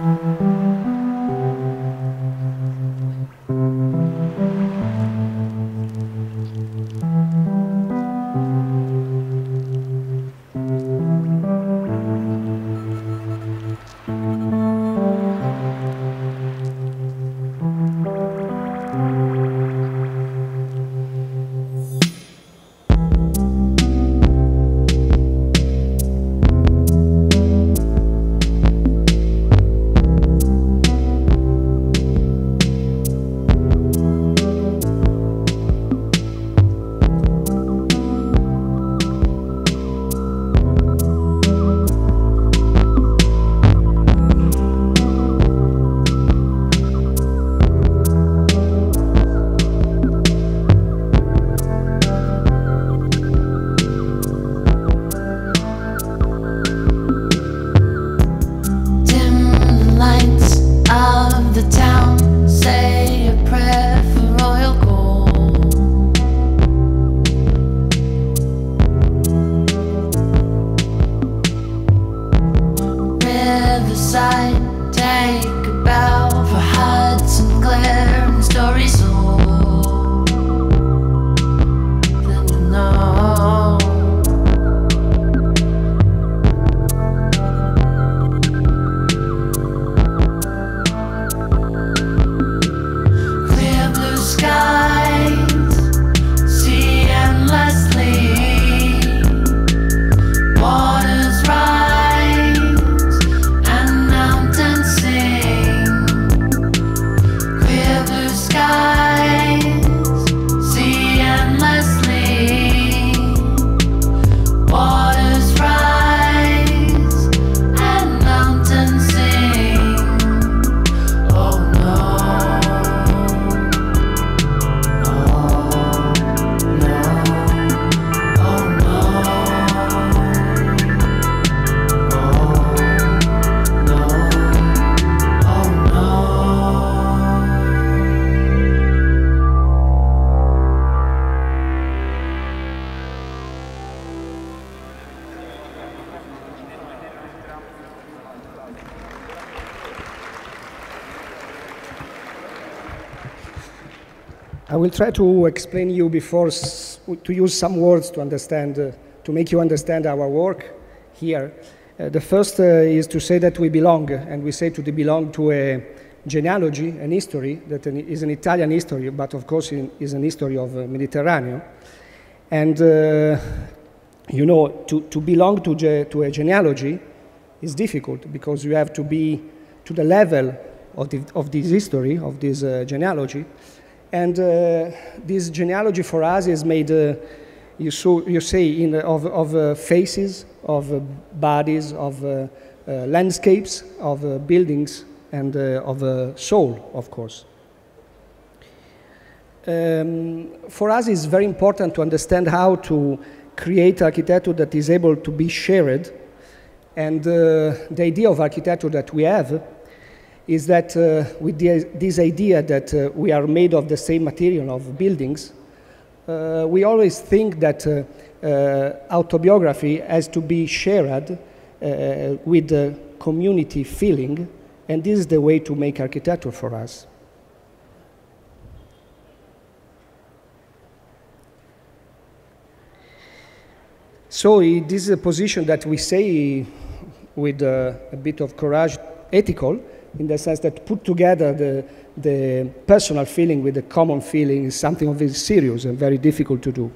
I will try to explain you before, to use some words to understand, uh, to make you understand our work here. Uh, the first uh, is to say that we belong, and we say to belong to a genealogy, an history that is an Italian history, but of course is an history of Mediterranean. And uh, you know, to, to belong to, ge- to a genealogy is difficult because you have to be to the level of, the, of this history, of this uh, genealogy. And uh, this genealogy for us is made, uh, you, so, you say, in, of, of uh, faces, of uh, bodies, of uh, uh, landscapes, of buildings, and of soul, of course. Um, for us, it's very important to understand how to create architecture that is able to be shared. And the idea of architecture that we have is that uh, with the, this idea that uh, we are made of the same material of buildings, uh, we always think that uh, uh, autobiography has to be shared uh, with the community feeling, and this is the way to make architecture for us. So this is a position that we say with a bit of courage, ethical, in the sense that put together the, the personal feeling with the common feeling is something very serious and very difficult to do.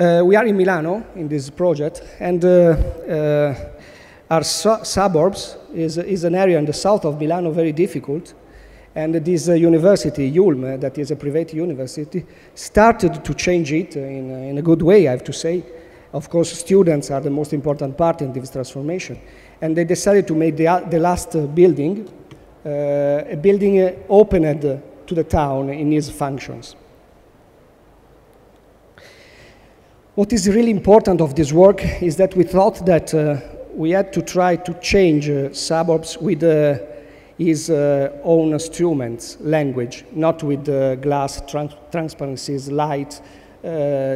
Uh, we are in Milano in this project, and uh, uh, our su suburbs is, is an area in the south of Milano very difficult. And this uh, university, IULM, that is a private university, started to change it in, in a good way, I have to say. Of course, students are the most important part in this transformation. And they decided to make the, the last uh, building, uh, a building uh, opened to the town in its functions. What is really important of this work is that we thought that uh, we had to try to change uh, suburbs with uh, his own instruments, language, not with glass, trans transparencies, light,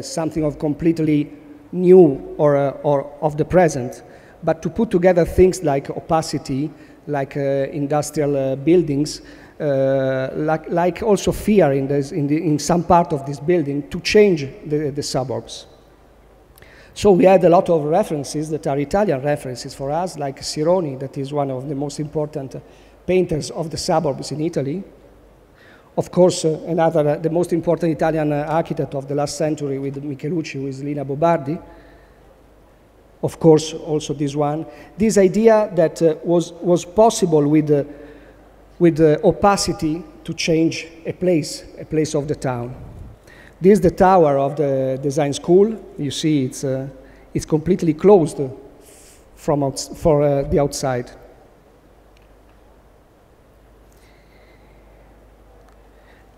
something of completely new or, uh, or of the present, but to put together things like opacity, like uh, industrial uh, buildings, uh, like, like, also fear in, this, in, the, in, some part of this building to change the, the suburbs. So we had a lot of references that are Italian references for us, like Sironi, that is one of the most important painters of the suburbs in Italy. Of course, uh, another, uh, the most important Italian uh, architect of the last century with Michelucci, is Lina Bo Bardi. Of course, also this one. This idea that uh, was, was possible with, uh, with opacity to change a place, a place of the town. This is the tower of the design school. You see, it's, uh, it's completely closed from for uh, the outside.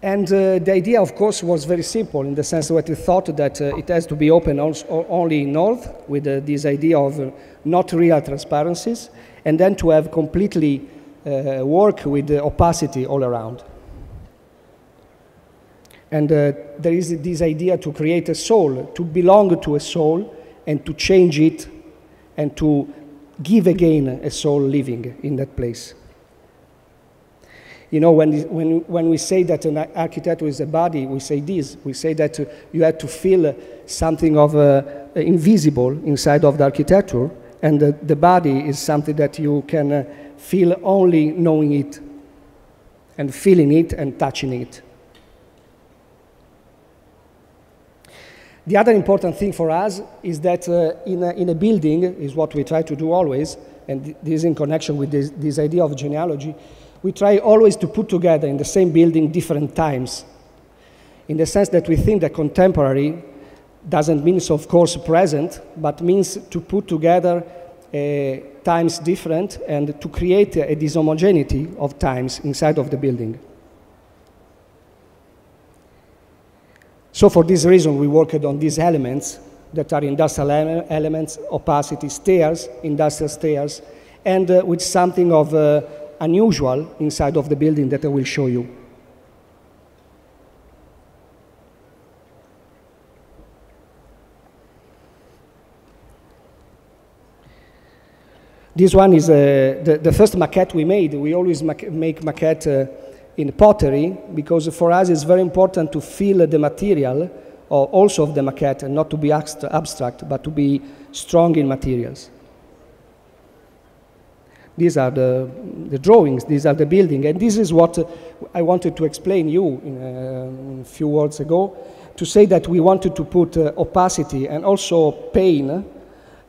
And uh, the idea, of course, was very simple in the sense that we thought that uh, it has to be open also, only North with uh, this idea of uh, not real transparencies, and then to have completely uh, work with opacity all around. And uh, there is this idea to create a soul, to belong to a soul, and to change it, and to give again a soul living in that place. You know, when, when, when we say that an architect is a body, we say this. We say that you have to feel something of uh, invisible inside of the architecture, and uh, the body is something that you can uh, feel only knowing it, and feeling it and touching it. The other important thing for us is that uh, in, a, in a building, is what we try to do always, and this is in connection with this, this idea of genealogy, we try always to put together in the same building different times, in the sense that we think that contemporary doesn't mean, so of course, present, but means to put together uh, times different and to create a, a dishomogeneity of times inside of the building. So for this reason, we worked on these elements that are industrial elements, opacity stairs, industrial stairs, and uh, with something of uh, unusual inside of the building that I will show you. This one is uh, the, the, first maquette we made. We always make maquette uh, in pottery because for us it's very important to feel the material or also of the maquette and not to be abstract but to be strong in materials. These are the, the drawings, these are the building, and this is what uh, I wanted to explain you in, uh, a few words ago, to say that we wanted to put uh, opacity and also pain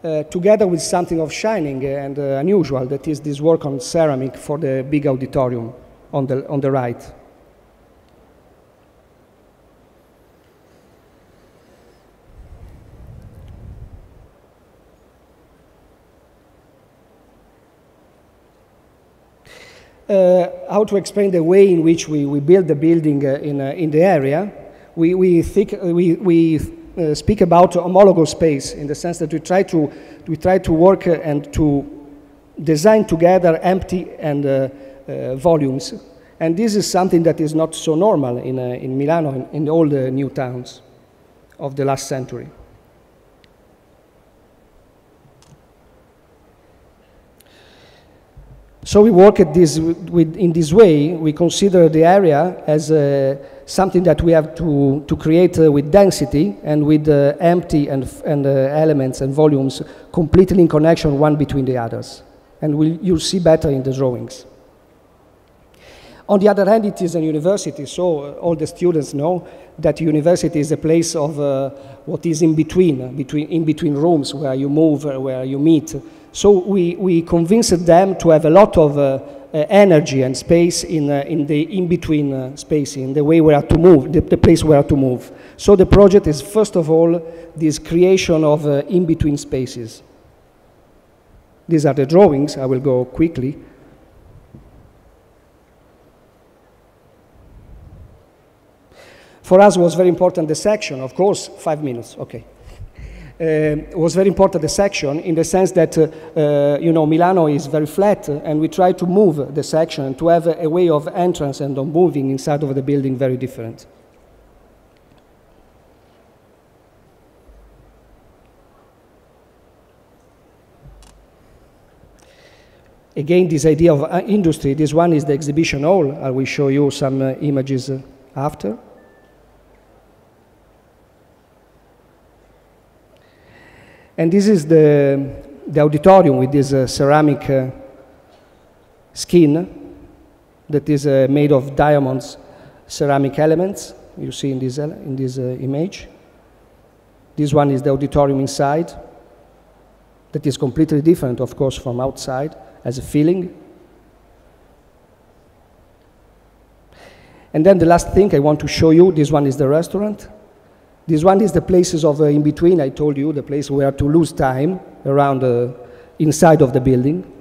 uh, together with something of shining and uh, unusual, that is this work on ceramic for the big auditorium on the, on the right. How to explain the way in which we, we build the building uh, in, uh, in the area. We, we, think, uh, we, we uh, speak about homologous space in the sense that we try to, we try to work uh, and to design together empty and volumes. And this is something that is not so normal in, in Milano in all the new towns of the last century. So we work at this with, in this way. We consider the area as uh, something that we have to, to create uh, with density and with uh, empty and, and uh, elements and volumes completely in connection one between the others. And we'll, you'll see better in the drawings. On the other hand, it is a university, so uh, all the students know that university is a place of uh, what is in between, between, in between rooms where you move, where you meet, so we, we convinced them to have a lot of uh, uh, energy and space in, uh, in the in-between uh, space, in the way we are to move, the, the, place where to move. So the project is, first of all, this creation of in-between spaces. These are the drawings. I will go quickly. For us, was very important the section, of course, five minutes, okay. Uh, was very important, the section, in the sense that, uh, uh, you know, Milano is very flat and we try to move the section to have a way of entrance and of moving inside of the building very different. again this idea of industry this one is the exhibition hall i will show you some uh, images uh, after And this is the, the auditorium with this uh, ceramic uh, skin that is uh, made of diamonds, ceramic elements you see in this, in this uh, image. This one is the auditorium inside that is completely different, of course, from outside as a feeling. And then the last thing I want to show you, this one is the restaurant. This one is the places of uh, in between, I told you, the place where to lose time around uh, inside of the building.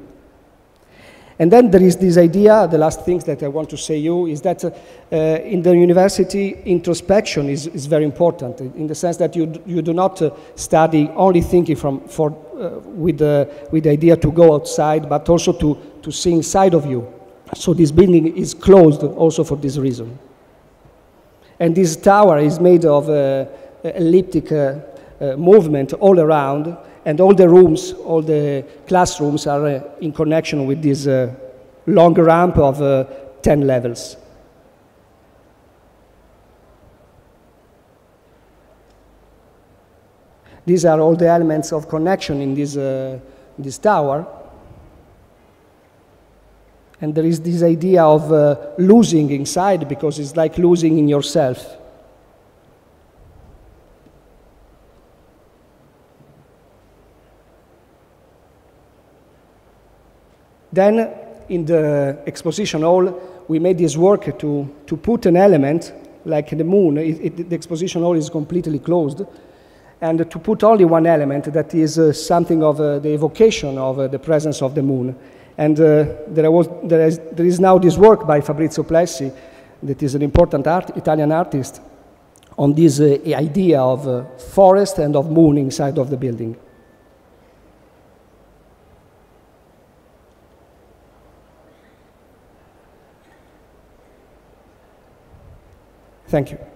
And then there is this idea, the last thing that I want to say you is that uh, uh, in the university, introspection is, is very important in the sense that you, you do not uh, study only thinking from, for, uh, with, the, with the idea to go outside, but also to, to see inside of you. So this building is closed also for this reason. And this tower is made of uh, elliptic uh, movement all around, and all the rooms, all the classrooms are uh, in connection with this uh, long ramp of uh, 10 levels. These are all the elements of connection in this, uh, this tower. And there is this idea of uh, losing inside because it's like losing in yourself. Then, in the exposition hall, we made this work to, to put an element like the moon. It, it, the exposition hall is completely closed. And to put only one element that is uh, something of uh, the evocation of uh, the presence of the moon. And uh, there, was, there, is, there is now this work by Fabrizio Plessi, that is an important art, Italian artist, on this uh, idea of uh, forest and of moon inside of the building. Thank you.